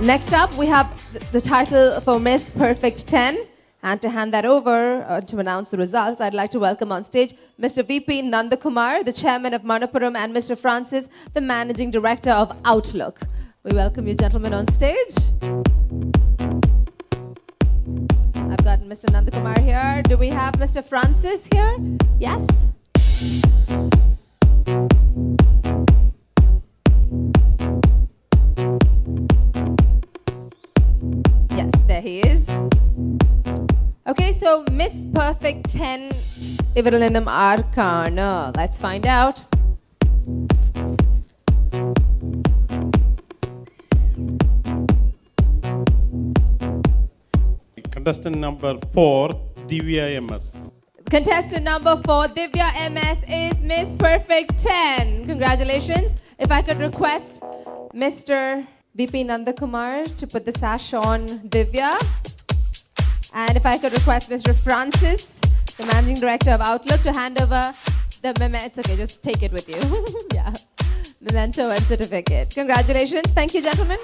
Next up, we have the title for Miss Perfect 10. And to hand that over uh, to announce the results, I'd like to welcome on stage Mr. VP Nandakumar, the chairman of Manappuram, and Mr. Francis, the managing director of Outlook. We welcome you, gentlemen, on stage. I've got Mr. Nandakumar here. Do we have Mr. Francis here? Yes? He is. Okay, so Miss Perfect 10 Iverlinum Arcana. Let's find out. Contestant number four, Divya MS. Contestant number four, Divya MS, is Miss Perfect 10. Congratulations. If I could request Mr. VP Nandakumar to put the sash on Divya. And if I could request Mr. Francis, the managing director of Outlook, to hand over the memento. It's okay, just take it with you. yeah. Memento and certificate. Congratulations. Thank you, gentlemen.